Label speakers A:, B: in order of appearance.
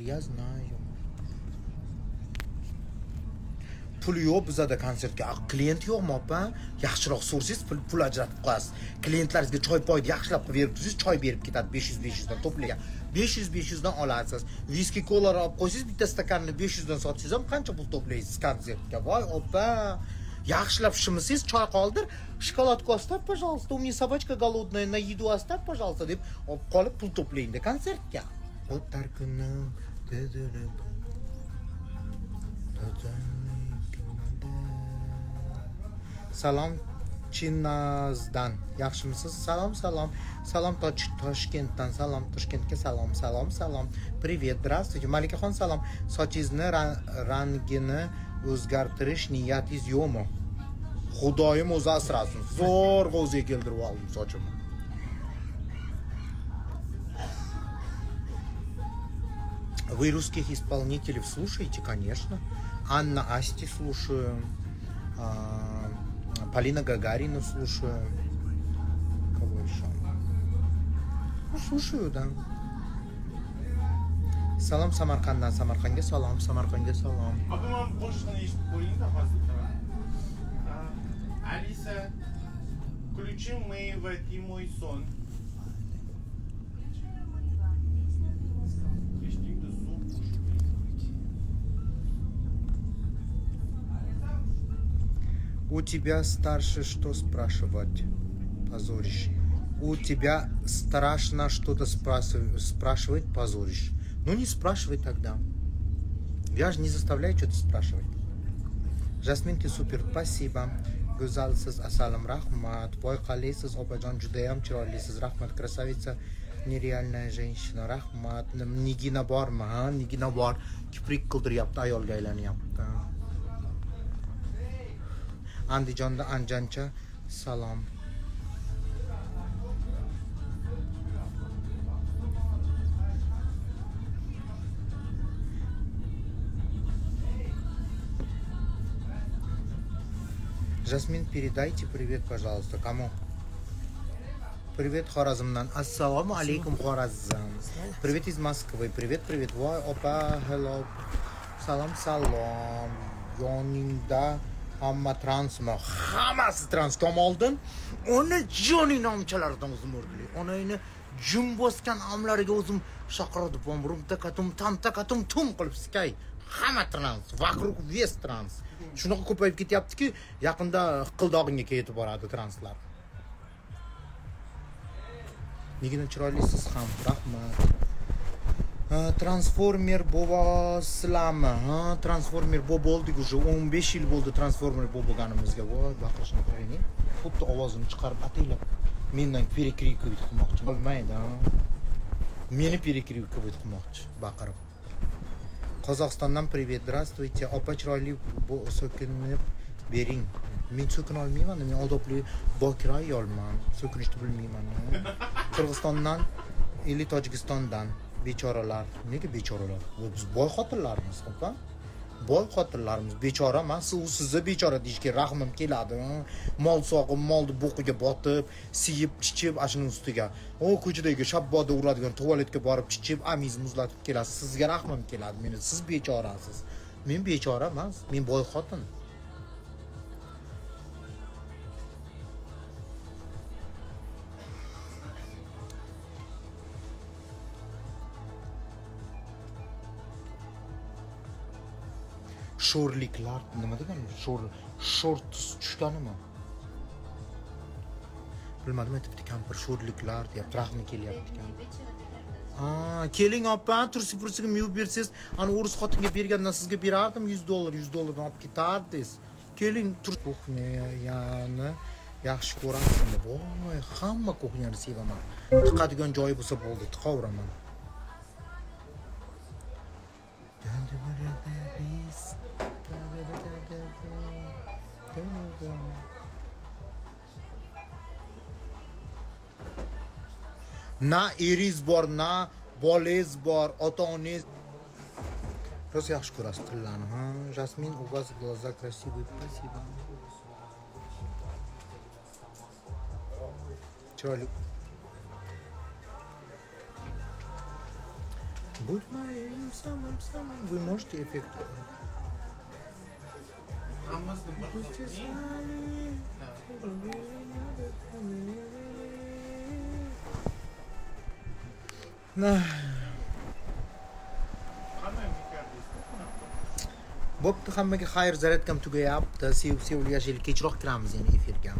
A: Я знаю. pul yo'q bizada konsertga klient yo'qmi opa yaxshiroq so'rsangiz pul pul ajratib qo'yasiz klientlaringizga choy poyni yaxshilab qilib berib tursangiz choy berib ketadi besh yuz besh yuzdan to'plagan besh yuz besh yuzdan olasiz viski kola olib qo'ysangiz bitta stakanni besh yuzdan sotsangiz ham qancha pul to'playsiz konsertga voy opa yaxshilab shimisangiz choy qoldir shokoladku оставь пожалуйста. У меня собачка голодная на еду оставь пожалуйста deb olib qolib pul to'playdi konsertga o'tar kunim salom chinnazdan yaxshimisiz salom salom salom toshkentdan salom toshkentga salom salom salom привет здравствуйте malikaxon salom sochingizni rangini o'zgartirish niyatingiz yo'qmi xudoyim o'zi asrasin zo'rg'a o'ziga keltirib oldim sochimni Вы русских исполнителей слушаете, конечно. Анна Асти слушаю. А, Полина Гагарина слушаю. Кого еще? Ну, слушаю, да. Салам Самарканддан,
B: Самаркандге салам, Самаркандге салам. А а, Алиса, включи Мэйва и мой сон.
A: У тебя старше что спрашивать? Позоришь. У тебя страшно что-то спрашивать, позоришь. Ну не спрашивай тогда. Я же не заставляю что-то спрашивать. Жасмин, ты супер, спасибо. Go'zalsiz asalim rahmat boyqalisiz opajon judayam chiroylisiz rahmat красавица нереальная женщина rahmat nigina bormi ha nigina bor kiprik qildiryapti ayolga aylanyapti andijonda anjancha salom Жасмин, передайте привет, пожалуйста. Кому? Привет, Хоразмнан. Ассаламу алейкум, Хоразм. Привет из Москвы. Привет, привет. Вай, опа, hello. Салам, салом. Yoningda hamma transmi? Hammasi trans. Tom uni joni nomchalaridan o'zim o'rgili. onangni jum bosgan amlariga o'zim shaqirdi bomrum takatum tam takatum tum qilib skay. Hamma trans. Vaqruq весь trans. shunaqa ko'payib ketyaptiki yaqinda hiqildog'ingga ketib boradi translar nigina chiroylisiz ham rahmat transformer bo'lasizlarmi ha transformer bo'lib bo'ldik уже o'n besh yil bo'ldi transformer bo'lib bo'lganimizga voy baqirishni qarang xuddi ovozini chiqarib ataylab mendan перекрикивать qilmoqchi bo'lmaydi meni перекрикивать qilmoqchi baqirib qozog'istondan привет здравствуйте. Opa chiroyli so'kinib bering men so'kina olmayman men odobli bokira ayolman so'kinishni bilmayman qirg'izistondan или tojikistondan bechoralar nega bechoralar? Biz boy xotinlarmiz opa. Boy xotinlarimiz bechora man u sizni bechora deyishga rahmim keladi mol sog'ib molni bo'qiga botib siyib chichib ana shuni ustiga. O ko'chadagi shabboda uradigan tualetga borib chichib amizni muzlatib kelasiz sizga rahmim keladi meni siz bechorasiz. Men bechora emas men boy xotin. Sho'rliklar nima degani? Sho'r sho'r tushganimi? Bilmadim aytibdi kampir sho'rliklar deyapti rahmi kelyapti ekan keling opa tursi pursiga yuvib bersangiz ani o'ris xotinga bergandan sizga berardim yuz dollar yuz dollardan olib ketardingiz. Keling tur kuxnyani yaxshi ko'rasizmi? Voy hamma kuxnyani sevaman. Tiqadigan joyi bo'lsa bo'ldi tiqaveraman. na eringiz bor na bolangiz bor ota onangiz rosa yaxshi ko'rasiz tillarni ha жасмин у вас глаза красивые спасибо chiroyli будет моим самым-самым. Вы можете эффект?
B: На.
A: bo'pti hammaga xayr zaryadkam tugayapti sevib sevilgach kechroq kiramiz yana efirga